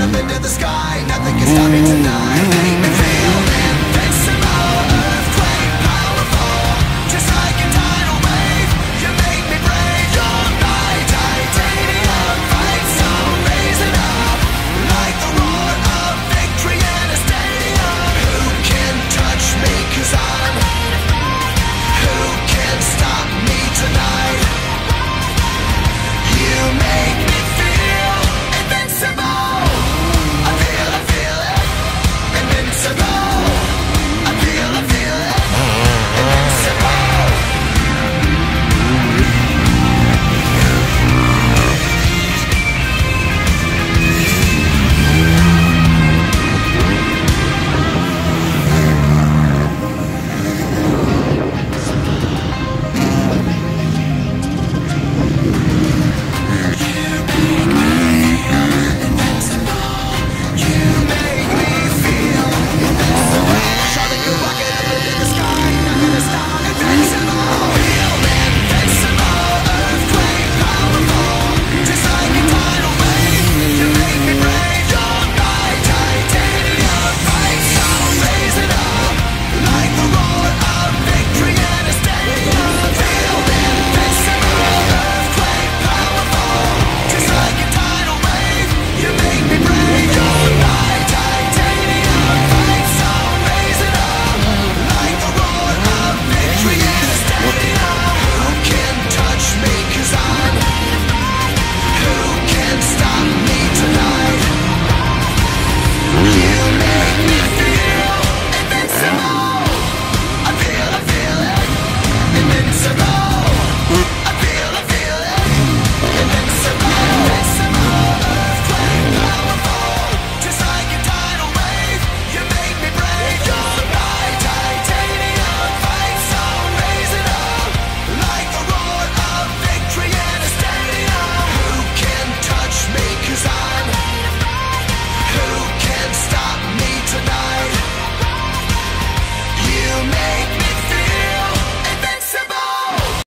up into the sky. Nothing can stop me tonight.